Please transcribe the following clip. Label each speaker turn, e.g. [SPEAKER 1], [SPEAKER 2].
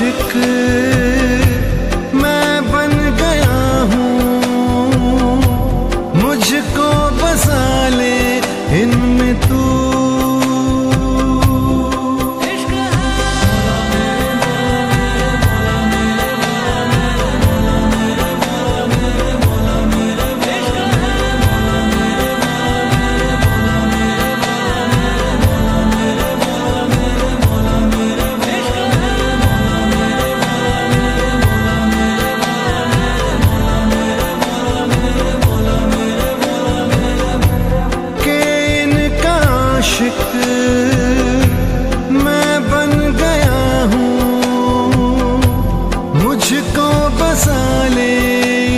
[SPEAKER 1] आशिक मैं बन गया हूँ। मुझको बसा ले आशिक मैं बन गया हूँ। मुझको बसा ले।